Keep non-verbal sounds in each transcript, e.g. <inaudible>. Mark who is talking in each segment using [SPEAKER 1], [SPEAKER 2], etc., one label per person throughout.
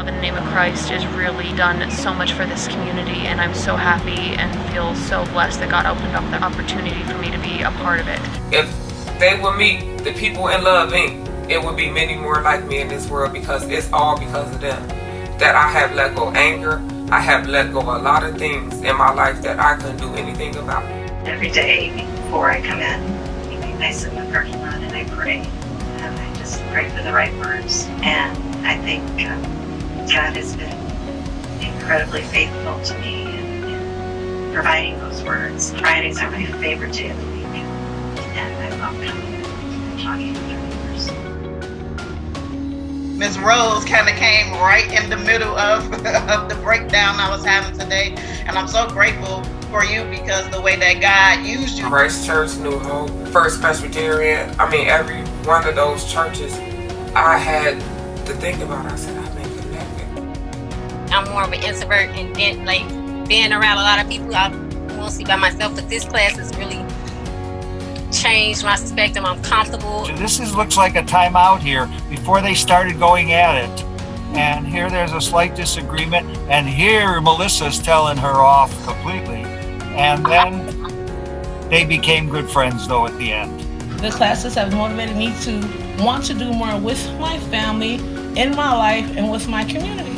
[SPEAKER 1] Love in the Name of Christ has really done so much for this community, and I'm so happy and feel so blessed that God opened up the opportunity for me to be a part of it.
[SPEAKER 2] If they would meet the people in Love Inc., it would be many more like me in this world because it's all because of them. That I have let go anger, I have let go a lot of things in my life that I couldn't do anything about.
[SPEAKER 3] Every day before I come in, I sit in the parking lot and I pray. And I just pray for the right words. And I think um, God has been incredibly faithful to me in, in providing those words. Fridays are my favorite day of the week. And I love coming and talking with our neighbors.
[SPEAKER 4] Ms. Rose kind of came right in the middle of, <laughs> of the breakdown I was having today. And I'm so grateful for you because the way that God used you.
[SPEAKER 2] Christ Church, New Hope, First Presbyterian, I mean, every one of those churches, I had to think about. I said, I've been connected.
[SPEAKER 5] I'm more of an introvert and then, like being around a lot of people, I'm mostly by myself. But this class has really changed my perspective. I'm comfortable.
[SPEAKER 6] This is, looks like a timeout here before they started going at it. And here there's a slight disagreement. And here Melissa's telling her off completely. And then they became good friends, though, at the end.
[SPEAKER 7] The classes have motivated me to want to do more with my family, in my life, and with my community.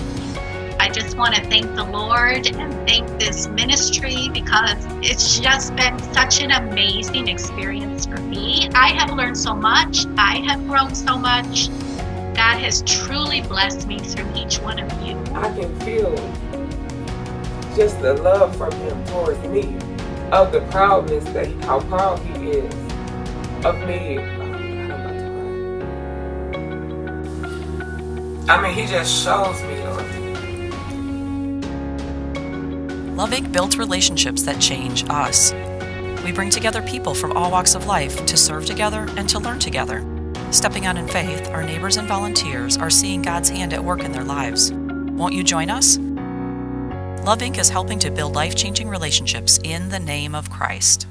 [SPEAKER 8] I just want to thank the Lord and thank this ministry because it's just been such an amazing experience for me. I have learned so much, I have grown so much. God has truly blessed me through each one of you.
[SPEAKER 2] I can feel just the love from him towards me, of the proudness that he, how proud he is of me. Oh, I mean, he just shows me,
[SPEAKER 9] Love Inc. builds relationships that change us. We bring together people from all walks of life to serve together and to learn together. Stepping out in faith, our neighbors and volunteers are seeing God's hand at work in their lives. Won't you join us? Love Inc. is helping to build life changing relationships in the name of Christ.